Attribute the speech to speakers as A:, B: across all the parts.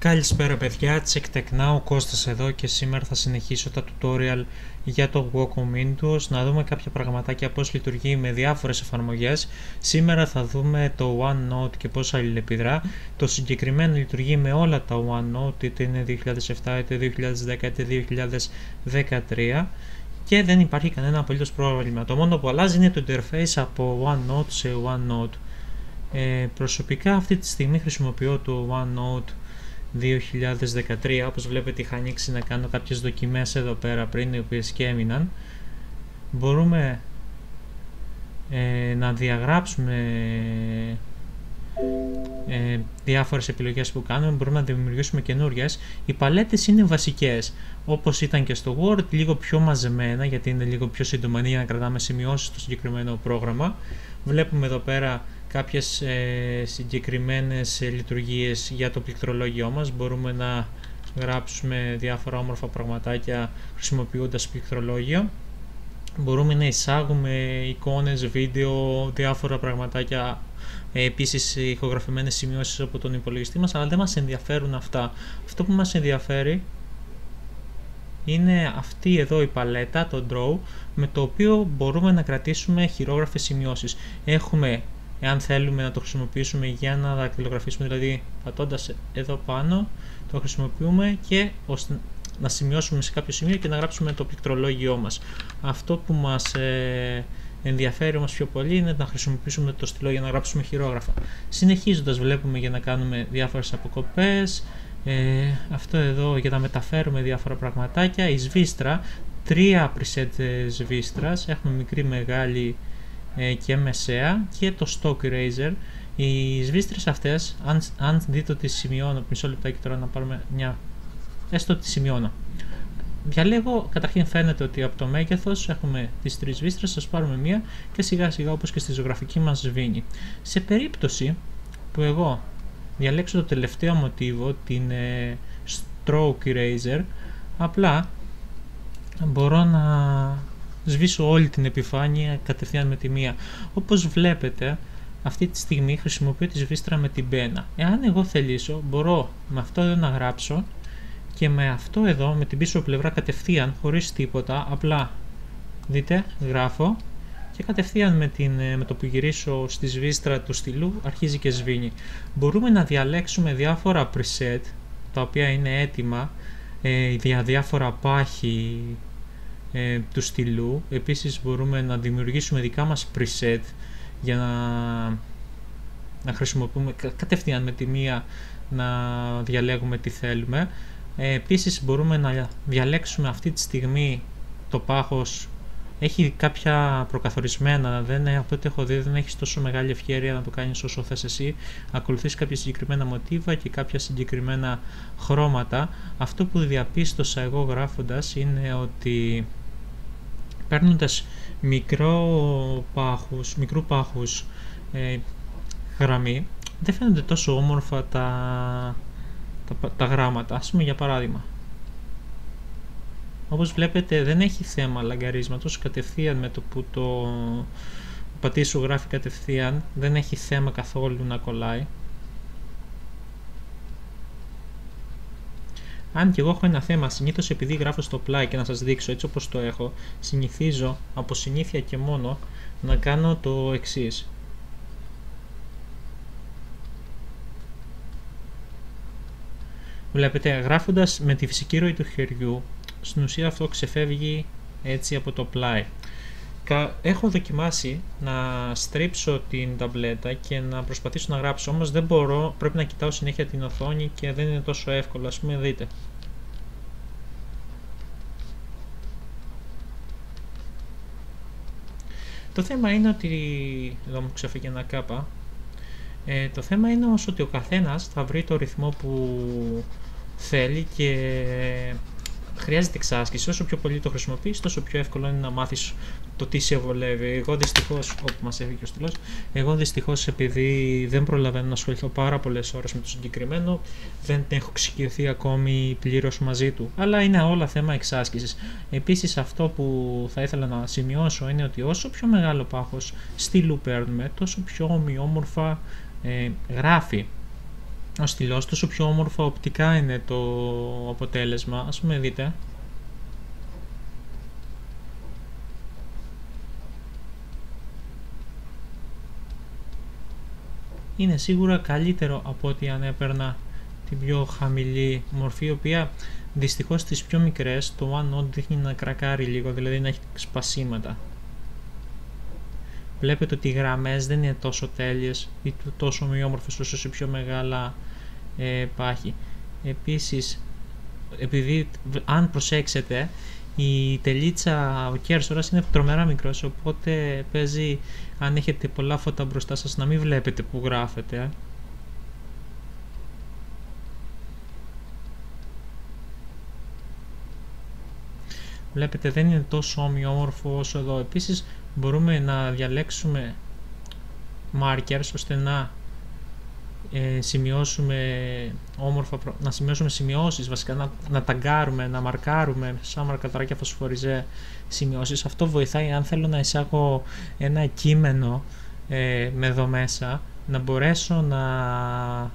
A: Καλησπέρα παιδιά, Check Tech Now, Κώστας εδώ και σήμερα θα συνεχίσω τα tutorial για το Wacom Windows να δούμε κάποια πραγματάκια πώς λειτουργεί με διάφορες εφαρμογές. Σήμερα θα δούμε το OneNote και πώς αλληλεπιδρά. Το συγκεκριμένο λειτουργεί με όλα τα OneNote είτε είναι 2007 είτε 2010 είτε 2013 και δεν υπάρχει κανένα απολύτως πρόβλημα. Το μόνο που αλλάζει είναι το interface από OneNote σε OneNote. Ε, προσωπικά αυτή τη στιγμή χρησιμοποιώ το OneNote 2013 όπως βλέπετε είχα ανοίξει να κάνω κάποιες δοκιμές εδώ πέρα πριν οι οποίες και έμειναν. Μπορούμε ε, να διαγράψουμε ε, διάφορες επιλογές που κάνουμε. Μπορούμε να δημιουργήσουμε καινούριες. οι παλέτες είναι βασικές όπως ήταν και στο Word λίγο πιο μαζεμένα γιατί είναι λίγο πιο σύντομα. Για να κρατάμε σημειώσεις στο συγκεκριμένο πρόγραμμα. Βλέπουμε εδώ πέρα κάποιες ε, συγκεκριμένες ε, λειτουργίες για το πληκτρολόγιό μας. Μπορούμε να γράψουμε διάφορα όμορφα πραγματάκια χρησιμοποιώντας πληκτρολόγιο. Μπορούμε να εισάγουμε εικόνες, βίντεο, διάφορα πραγματάκια ε, επίσης ηχογραφημένες σημειώσεις από τον υπολογιστή μας, αλλά δεν μας ενδιαφέρουν αυτά. Αυτό που μας ενδιαφέρει είναι αυτή εδώ η παλέτα, το draw, με το οποίο μπορούμε να κρατήσουμε χειρόγραφες σημειώσεις. Έχουμε εάν θέλουμε να το χρησιμοποιήσουμε για να δακτυλογραφήσουμε, δηλαδή πατώντας εδώ πάνω, το χρησιμοποιούμε και ώστε να σημειώσουμε σε κάποιο σημείο και να γράψουμε το πληκτρολόγιό μας. Αυτό που μας ε, ενδιαφέρει όμως πιο πολύ είναι να χρησιμοποιήσουμε το στυλό για να γράψουμε χειρόγραφα. Συνεχίζοντας βλέπουμε για να κάνουμε διάφορες αποκοπές, ε, αυτό εδώ για να μεταφέρουμε διάφορα πραγματάκια, η σβίστρα, τρία preset σβίστρας, έχουμε μικρή, μεγάλη, ε, και μεσαία και το stock eraser. Οι σβίστρες αυτές αν, αν δείτε ότι σημειώνω μισό λεπτάκι τώρα να πάρουμε μια έστω ότι σημειώνω. Διαλέγω καταρχήν φαίνεται ότι από το μέγεθος έχουμε τις τρεις σβίστρες θα πάρουμε μία και σιγά σιγά όπως και στη ζωγραφική μας σβήνει. Σε περίπτωση που εγώ διαλέξω το τελευταίο μοτίβο την ε, stroke eraser απλά μπορώ να σβήσω όλη την επιφάνεια κατευθείαν με τη μία. Όπως βλέπετε, αυτή τη στιγμή χρησιμοποιώ τη σβίστρα με την πένα. Εάν εγώ θελήσω, μπορώ με αυτό εδώ να γράψω και με αυτό εδώ, με την πίσω πλευρά κατευθείαν, χωρίς τίποτα, απλά δείτε, γράφω και κατευθείαν με, την, με το που γυρίσω στη σβίστρα του στυλού αρχίζει και σβήνει. Μπορούμε να διαλέξουμε διάφορα preset τα οποία είναι έτοιμα ε, για διάφορα πάχη ε, του στυλού. Επίσης μπορούμε να δημιουργήσουμε δικά μας preset για να, να χρησιμοποιούμε κατευθείαν με τη μία να διαλέγουμε τι θέλουμε. Ε, επίσης μπορούμε να διαλέξουμε αυτή τη στιγμή το πάχος έχει κάποια προκαθορισμένα, δεν, από ό,τι έχω δει δεν έχεις τόσο μεγάλη ευκαιρία να το κάνεις όσο θες εσύ. Ακολουθείς κάποια συγκεκριμένα μοτίβα και κάποια συγκεκριμένα χρώματα. Αυτό που διαπίστωσα εγώ γράφοντας είναι ότι παίρνοντας μικρό πάχους, μικρού πάχους ε, γραμμή δεν φαίνονται τόσο όμορφα τα, τα, τα γράμματα. Ας πούμε για παράδειγμα. Όπως βλέπετε δεν έχει θέμα λαγκαρίσματος κατευθείαν με το που το πατήσω γράφει κατευθείαν δεν έχει θέμα καθόλου να κολλάει Αν και εγώ έχω ένα θέμα, συνήθως επειδή γράφω στο πλάι και να σας δείξω έτσι όπως το έχω, συνηθίζω από συνήθεια και μόνο να κάνω το εξής. Βλέπετε, γράφοντας με τη φυσική ροή του χεριού, στην ουσία αυτό ξεφεύγει έτσι από το πλάι έχω δοκιμάσει να στρίψω την ταμπλέτα και να προσπαθήσω να γράψω όμως δεν μπορώ, πρέπει να κοιτάω συνέχεια την οθόνη και δεν είναι τόσο εύκολο, ας πούμε δείτε. Το θέμα είναι ότι, εδώ μου ξεφύγει ένα κάπα, ε, το θέμα είναι όμως ότι ο καθένας θα βρει το ρυθμό που θέλει και χρειάζεται εξάσκηση. Όσο πιο πολύ το χρησιμοποιείς, τόσο πιο εύκολο είναι να μάθεις το τι σε βολεύει. Εγώ δυστυχώς, όπου μας έφυγε ο στυλός, εγώ δυστυχώς επειδή δεν προλαβαίνω να ασχοληθώ πάρα πολλές ώρες με το συγκεκριμένο, δεν έχω εξοικειωθεί ακόμη πλήρως μαζί του. Αλλά είναι όλα θέμα εξάσκησης. Επίσης, αυτό που θα ήθελα να σημειώσω είναι ότι όσο πιο μεγάλο πάχος στυλού παίρνουμε, τόσο πιο ομοιόμορφα ε, γράφει. Ο στυλός τόσο πιο όμορφο οπτικά είναι το αποτέλεσμα. Ας πούμε δείτε. Είναι σίγουρα καλύτερο από ότι αν έπαιρνα την πιο χαμηλή μορφή, η οποία δυστυχώς στις πιο μικρές το OneNote δείχνει να κρακάρει λίγο, δηλαδή να έχει σπασίματα. Βλέπετε ότι οι γραμμές δεν είναι τόσο τέλειες ή τόσο ομοιόμορφες όσο σε πιο μεγάλα ε, πάχη. Επίσης, επειδή αν προσέξετε, η τελίτσα, ο κέρσορας είναι τρομερά μικρός, οπότε παίζει αν έχετε πολλά φώτα μπροστά σας να μην βλέπετε που γράφετε. Βλέπετε δεν είναι τόσο ομοιόμορφος όσο εδώ. Επίσης μπορούμε να διαλέξουμε markers ώστε να ε, σημειώσουμε όμορφα, να σημειώσουμε σημειώσεις βασικά, να, να ταγκάρουμε, να μαρκάρουμε σαν μαρκατράκια φωσφοριζέ σημειώσεις. Αυτό βοηθάει αν θέλω να εισάγω ένα κείμενο ε, με εδώ μέσα να μπορέσω να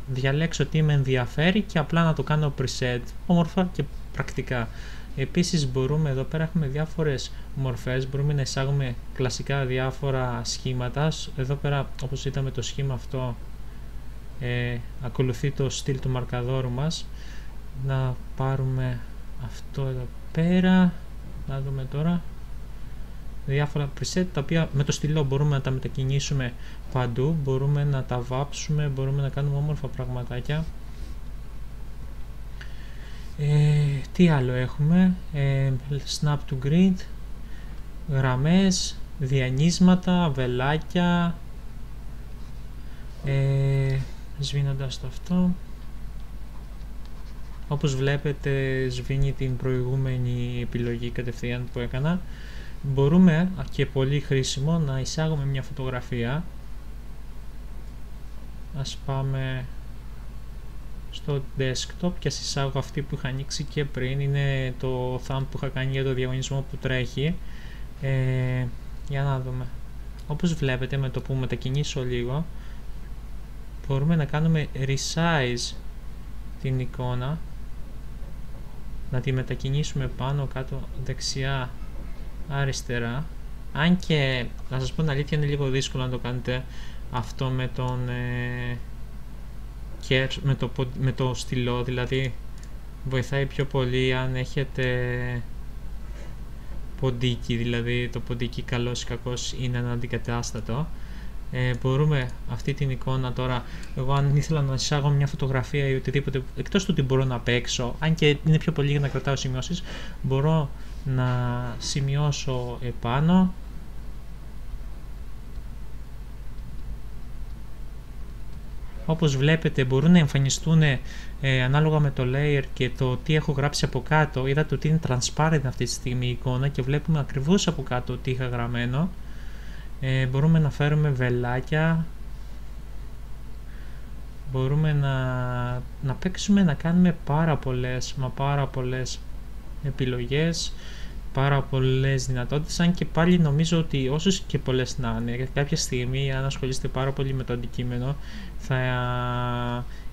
A: διαλέξω τι με ενδιαφέρει και απλά να το κάνω preset όμορφα και πρακτικά. Επίσης μπορούμε, εδώ πέρα έχουμε διάφορες μορφές, μπορούμε να εισάγουμε κλασικά διάφορα σχήματα. Εδώ πέρα όπως είδαμε το σχήμα αυτό ε, ακολουθεί το στυλ του μαρκαδόρου μας. Να πάρουμε αυτό εδώ πέρα, να δούμε τώρα. Διάφορα preset τα οποία με το στυλό μπορούμε να τα μετακινήσουμε παντού, μπορούμε να τα βάψουμε, μπορούμε να κάνουμε όμορφα πραγματάκια. Ε, τι άλλο έχουμε, ε, snap to grid, γραμμές, διανύσματα, βελάκια, ε, σβήνοντας το αυτό. Όπως βλέπετε σβήνει την προηγούμενη επιλογή κατευθείαν που έκανα. Μπορούμε και πολύ χρήσιμο να εισάγουμε μια φωτογραφία. Ας πάμε στο desktop και ας εισάγω αυτή που είχα ανοίξει και πριν είναι το thumb που είχα κάνει για το διαγωνισμό που τρέχει ε, για να δούμε όπως βλέπετε με το που μετακινήσω λίγο μπορούμε να κάνουμε resize την εικόνα να τη μετακινήσουμε πάνω κάτω δεξιά αριστερά αν και να σας πω την αλήθεια είναι λίγο δύσκολο να το κάνετε αυτό με τον ε, με το, με το στυλό, δηλαδή βοηθάει πιο πολύ αν έχετε ποντίκι, δηλαδή το ποντίκι καλός ή κακός είναι ένα αντικατάστατο. Ε, μπορούμε αυτή την εικόνα τώρα, εγώ αν ήθελα να εισάγω μια φωτογραφία ή οτιδήποτε, εκτός του ότι μπορώ να παίξω, αν και είναι πιο πολύ για να κρατάω σημειώσεις, μπορώ να σημειώσω επάνω. Όπως βλέπετε μπορούν να εμφανιστούν ε, ανάλογα με το layer και το τι έχω γράψει από κάτω. Είδατε ότι είναι transparent αυτή τη στιγμή η εικόνα και βλέπουμε ακριβώς από κάτω τι είχα γραμμένο ε, μπορούμε να φέρουμε βελάκια μπορούμε να, να παίξουμε να κάνουμε πάρα πολλές μα πάρα πολλές επιλογές πάρα πολλές δυνατότητες. Αν και πάλι νομίζω ότι όσο και πολλές να είναι, κάποια στιγμή, αν ασχολείστε πάρα πολύ με το αντικείμενο, θα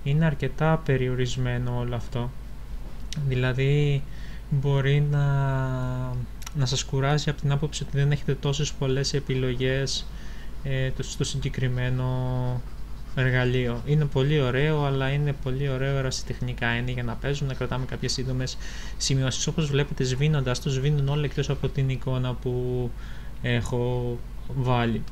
A: είναι αρκετά περιορισμένο όλο αυτό. Δηλαδή, μπορεί να, να σας κουράζει από την άποψη ότι δεν έχετε τόσες πολλές επιλογές ε, στο συγκεκριμένο εργαλείο. Είναι πολύ ωραίο, αλλά είναι πολύ ωραίο ερασιτεχνικά. Είναι για να παίζουν, να κρατάμε κάποιες σύντομες σημειώσεις. Όπως βλέπετε, σβήνοντας το, σβήνουν όλα εκτός από την εικόνα που έχω βάλει.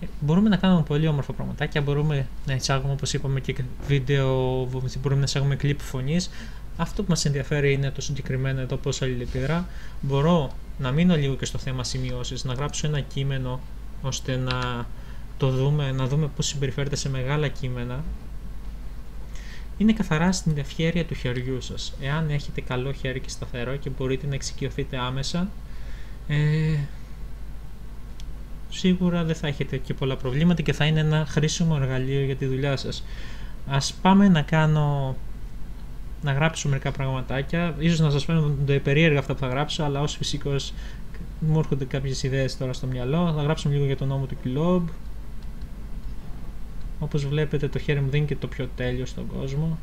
A: Ε, μπορούμε να κάνουμε πολύ όμορφα πραγματάκια. Μπορούμε να εισάγουμε, όπως είπαμε, και βίντεο, μπορούμε να εισάγουμε κλειπ φωνής. Αυτό που μας ενδιαφέρει είναι το συγκεκριμένο εδώ πώς αλληλεπιδρά. Μπορώ να μείνω λίγο και στο θέμα σημειώσεις, να γράψω ένα κείμενο ώστε να το δούμε, να δούμε πώς συμπεριφέρεται σε μεγάλα κείμενα, είναι καθαρά στην ευχέρεια του χεριού σας. Εάν έχετε καλό χέρι και σταθερό και μπορείτε να εξοικειωθείτε άμεσα, ε, σίγουρα δεν θα έχετε και πολλά προβλήματα και θα είναι ένα χρήσιμο εργαλείο για τη δουλειά σας. Ας πάμε να κάνω να γράψω μερικά πραγματάκια. Ίσως να σας φαίνονται περίεργα αυτά που θα γράψω, αλλά ως φυσικός μου έρχονται κάποιες ιδέες τώρα στο μυαλό. Θα γράψουμε λίγο για τον νόμο του Κιλόμπ. Όπως βλέπετε το χέρι μου δεν είναι και το πιο τέλειο στον κόσμο.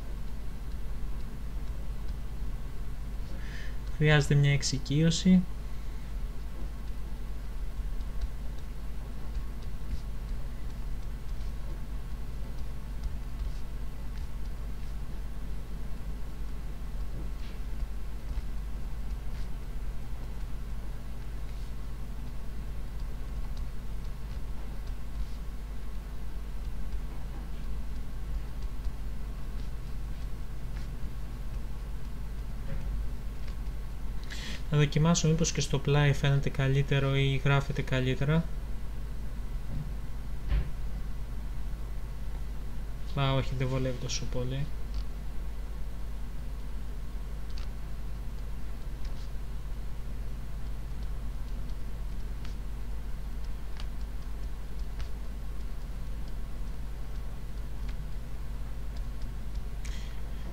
A: Χρειάζεται μια εξοικείωση. Να δοκιμάσω μήπως και στο πλάι φαίνεται καλύτερο ή γράφεται καλύτερα. Α, όχι, δεν βολεύει τόσο πολύ.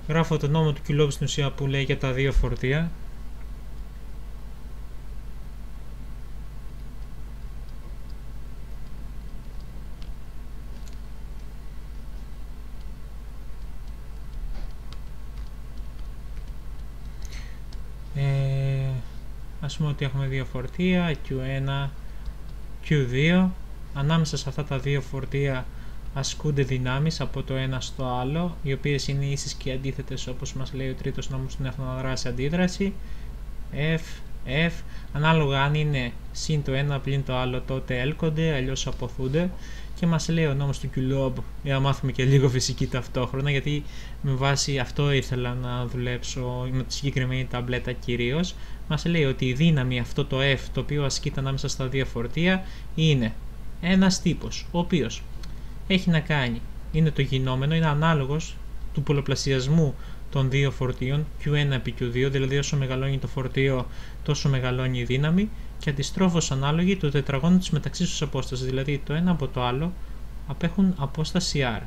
A: Γράφω το νόμο του κιλόβου στην ουσία που λέει για τα δύο φορτία ας πούμε ότι έχουμε δύο φορτία Q1, Q2 ανάμεσα σε αυτά τα δύο φορτία ασκούνται δυνάμεις από το ένα στο άλλο οι οποίες είναι ίσες και αντίθετες όπως μας λέει ο τρίτος νόμος στην ευθαναδράση αντίδραση. F, F. Ανάλογα αν είναι συν το ένα πλην το άλλο τότε έλκονται αλλιώς αποθούνται και μας λέει ο νόμος του Κουλόμπ για να μάθουμε και λίγο φυσική ταυτόχρονα γιατί με βάση αυτό ήθελα να δουλέψω με τη συγκεκριμένη ταμπλέτα κυρίως. Μας λέει ότι η δύναμη αυτό το F το οποίο ασκείται ανάμεσα στα δύο φορτία είναι ένας τύπος ο οποίος έχει να κάνει είναι το γινόμενο, είναι ανάλογος του πολλαπλασιασμού των δύο φορτίων Q1 επί Q2 δηλαδή όσο μεγαλώνει το φορτίο τόσο μεγαλώνει η δύναμη και αντιστρόφως ανάλογη του τετραγώνου της μεταξύ τους απόστασης δηλαδή το ένα από το άλλο απέχουν απόσταση R.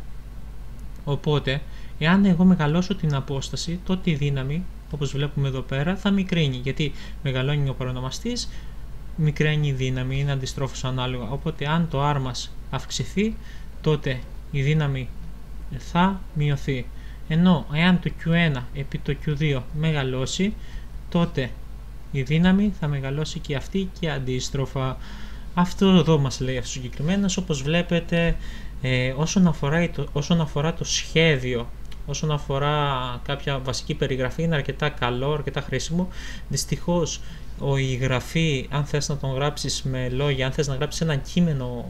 A: Οπότε εάν εγώ μεγαλώσω την απόσταση τότε η δύναμη όπως βλέπουμε εδώ πέρα θα μικρύνει γιατί μεγαλώνει ο παρονομαστής μικραίνει η δύναμη, είναι αντιστρόφως ανάλογα. Οπότε αν το R μας αυξηθεί τότε η δύναμη θα μειωθεί. Ενώ εάν το Q1 επί το Q2 μεγαλώσει τότε η δύναμη θα μεγαλώσει και αυτή και αντίστροφα αυτό εδώ μας λέει αυτός συγκεκριμένα όπως βλέπετε ε, όσον, αφορά το, όσον αφορά το σχέδιο όσον αφορά κάποια βασική περιγραφή είναι αρκετά καλό, αρκετά χρήσιμο. Δυστυχώς η γραφή, αν θες να τον γράψεις με λόγια, αν θες να γράψεις ένα κείμενο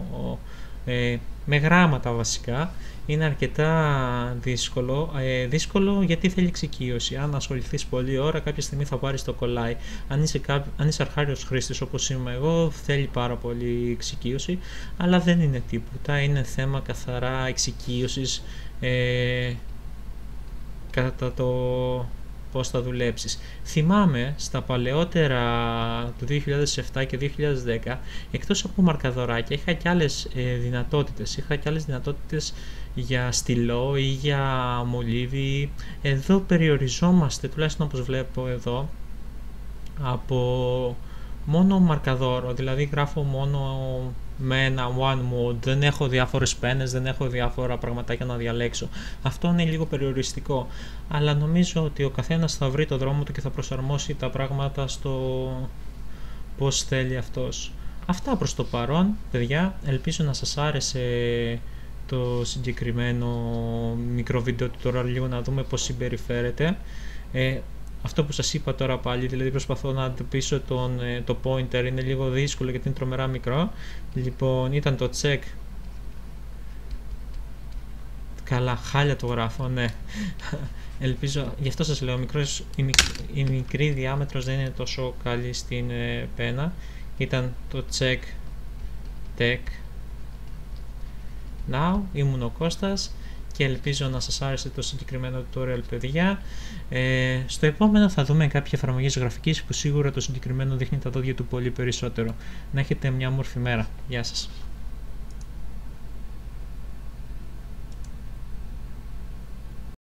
A: ε, με γράμματα βασικά, είναι αρκετά δύσκολο. Ε, δύσκολο γιατί θέλει εξοικείωση. Αν ασχοληθείς πολλή ώρα, κάποια στιγμή θα πάρεις το κολλάι. Αν είσαι, κάπο... αν είσαι αρχάριος χρήστης όπως είμαι εγώ, θέλει πάρα πολύ εξοικείωση. Αλλά δεν είναι τίποτα. Είναι θέμα καθαρά εξοικείωσης. Ε, κατά το πώς θα δουλέψεις. Θυμάμαι στα παλαιότερα του 2007 και 2010, εκτός από μαρκαδοράκια, είχα και άλλες ε, δυνατότητες. Είχα και άλλες δυνατότητες για στυλό ή για μολύβι. Εδώ περιοριζόμαστε, τουλάχιστον όπως βλέπω εδώ, από μόνο μαρκαδόρο, δηλαδή γράφω μόνο με ένα one mode, δεν έχω διάφορες πένες, δεν έχω διάφορα πραγματάκια να διαλέξω. Αυτό είναι λίγο περιοριστικό, αλλά νομίζω ότι ο καθένας θα βρει το δρόμο του και θα προσαρμόσει τα πράγματα στο πώς θέλει αυτός. Αυτά προς το παρόν, παιδιά, ελπίζω να σας άρεσε το συγκεκριμένο μικρό βίντεο του τώρα λίγο να δούμε πώς συμπεριφέρεται. Ε, αυτό που σας είπα τώρα πάλι, δηλαδή προσπαθώ να αντιπίσω τον, ε, το pointer, είναι λίγο δύσκολο γιατί είναι τρομερά μικρό. Λοιπόν, ήταν το check. Καλά, χάλια το γράφω, ναι. Ελπίζω, γι' αυτό σας λέω, μικρός, η, η μικρή διάμετρος δεν είναι τόσο καλή στην ε, πένα. Ήταν το check tech now, ήμουν ο Κώστας και ελπίζω να σας άρεσε το συγκεκριμένο tutorial παιδιά. Ε, στο επόμενο θα δούμε κάποια εφαρμογή γραφικής που σίγουρα το συγκεκριμένο δείχνει τα δόντια του πολύ περισσότερο. Να έχετε μια όμορφη μέρα. Γεια σας.